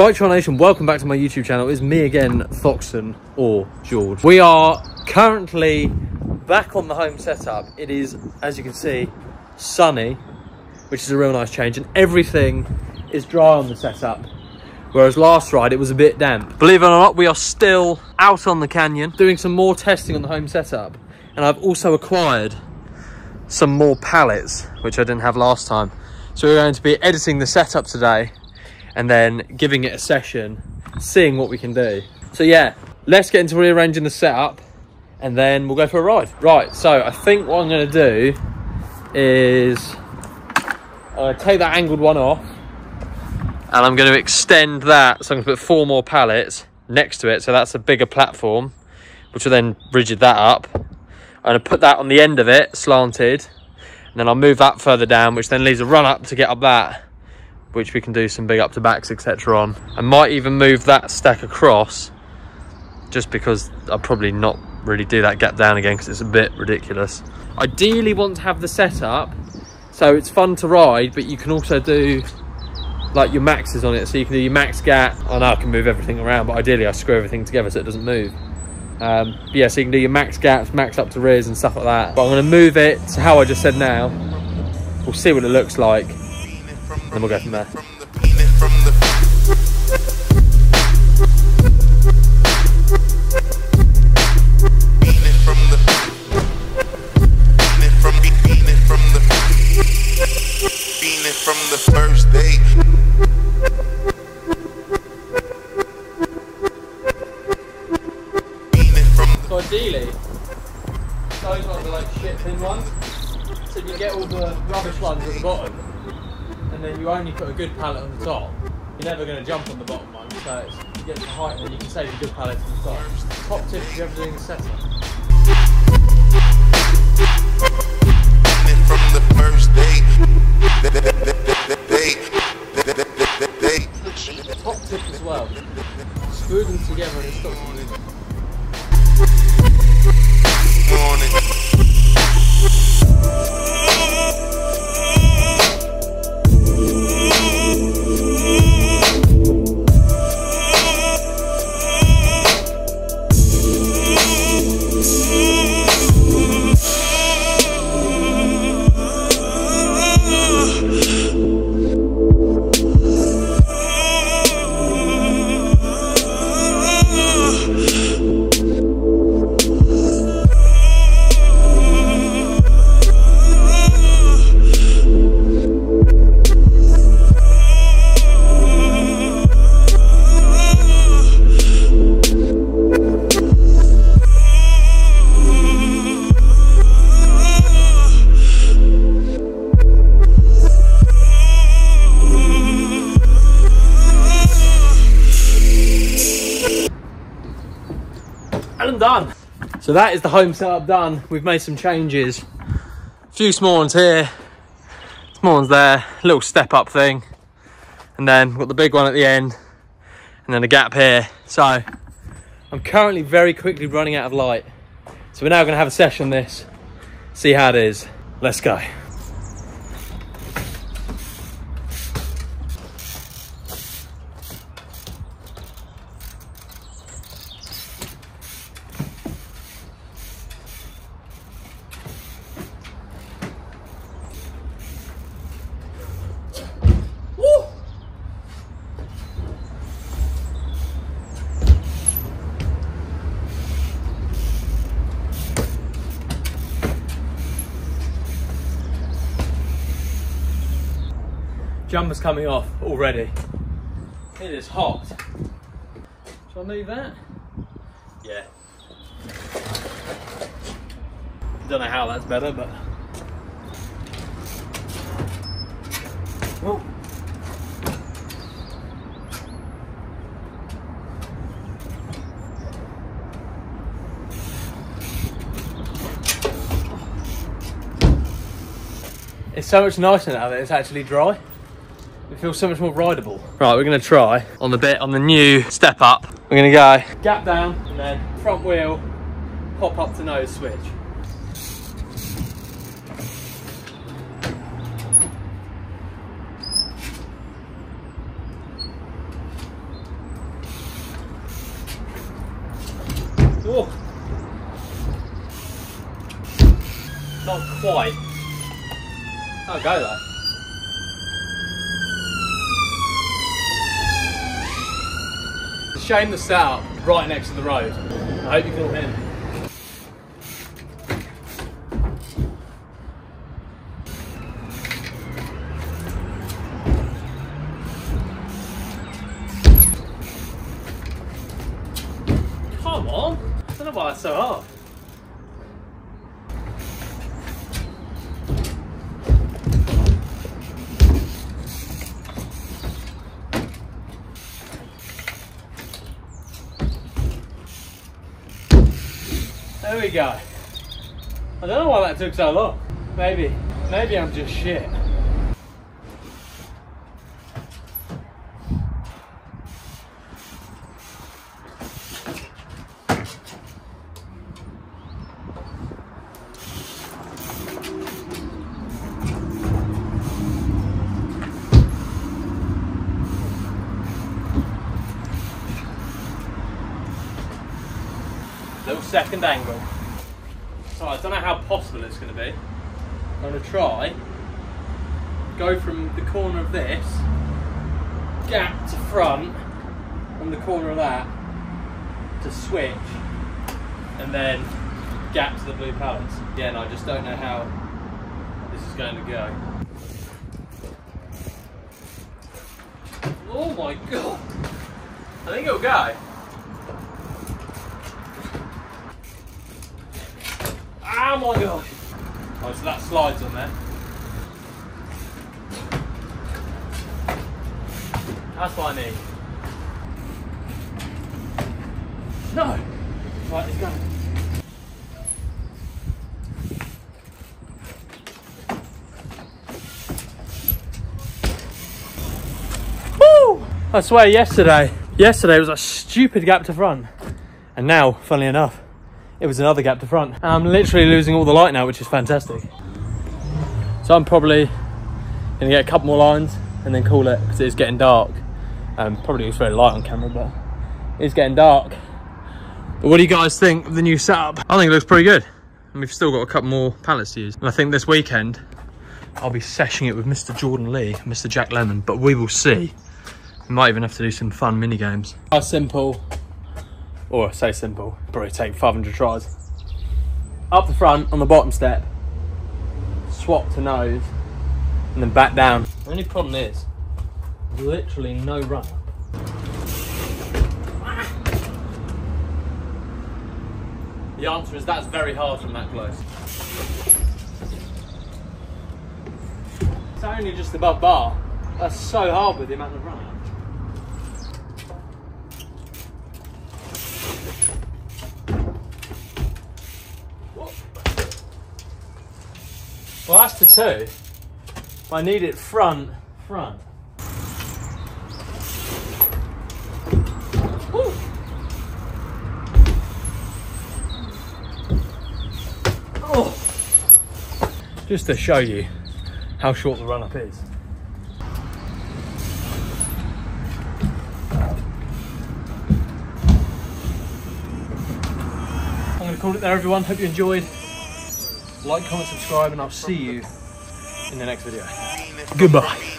Bike Nation, welcome back to my YouTube channel. It's me again, Thoxson or George. We are currently back on the home setup. It is, as you can see, sunny, which is a real nice change, and everything is dry on the setup. Whereas last ride, it was a bit damp. Believe it or not, we are still out on the canyon, doing some more testing on the home setup. And I've also acquired some more pallets, which I didn't have last time. So we're going to be editing the setup today and then giving it a session, seeing what we can do. So yeah, let's get into rearranging the setup and then we'll go for a ride. Right, so I think what I'm gonna do is I'm gonna take that angled one off and I'm gonna extend that. So I'm gonna put four more pallets next to it. So that's a bigger platform, which will then rigid that up. I'm gonna put that on the end of it, slanted, and then I'll move that further down, which then leaves a run up to get up that which we can do some big up to backs etc on. I might even move that stack across just because i'll probably not really do that gap down again because it's a bit ridiculous. Ideally want to have the setup so it's fun to ride but you can also do like your maxes on it. So you can do your max gap. I know i can move everything around but ideally i screw everything together so it doesn't move. Um, yeah so you can do your max gaps max up to rears and stuff like that. But i'm going to move it to how i just said now. We'll see what it looks like and we'll go from there. from the first the So ideally, those ones are like shit thin ones. So you get all the rubbish ones at the bottom and then you only put a good pallet on the top, you're never going to jump on the bottom one. So you get the height and you can save a good pallet to the top. Top tip if you're ever doing a setup. From the first date. Top tip as well. Screw them together and them done. So that is the home setup done. We've made some changes. A few small ones here, small ones there, little step up thing. And then got the big one at the end and then a gap here. So I'm currently very quickly running out of light. So we're now gonna have a session on this, see how it is. Let's go. Jumper's coming off already. It is hot. Shall I move that? Yeah. Don't know how that's better, but. Oh. It's so much nicer now that it's actually dry. It feels so much more rideable. Right, we're gonna try on the bit on the new step up. We're gonna go gap down and then front wheel, hop up to nose switch. Oh. Not quite. I'll go though. It's shame the setup right next to the road. I hope you can all hear. Come on. I don't know why that's so hard. There we go. I don't know why that took so long. Maybe, maybe I'm just shit. Little second angle. So I don't know how possible it's going to be. I'm going to try go from the corner of this gap to front on the corner of that to switch and then gap to the blue pallets. Again, I just don't know how this is going to go. Oh my god! I think it'll go. Oh my god! Oh, so that slides on there. That's what I need. No! Right, it's going. Woo! I swear, yesterday, yesterday was a stupid gap to front. And now, funnily enough, it was another gap to front. I'm literally losing all the light now, which is fantastic. So I'm probably gonna get a couple more lines and then call it because it's getting dark. Um, probably looks very light on camera, but it's getting dark. But what do you guys think of the new setup? I think it looks pretty good. And we've still got a couple more pallets to use. And I think this weekend, I'll be seshing it with Mr. Jordan Lee, Mr. Jack Lemon, but we will see. We might even have to do some fun mini games. How simple, or say simple, probably take 500 tries. Up the front on the bottom step, swap to nose, and then back down. The only problem is, literally no run. The answer is that's very hard from that close. It's only just above bar. That's so hard with the amount of run. Well, that's the two. I need it front, front. Oh. Just to show you how short the run up is. I'm going to call it there, everyone. Hope you enjoyed. Like, comment, subscribe, and I'll see you in the next video. Goodbye.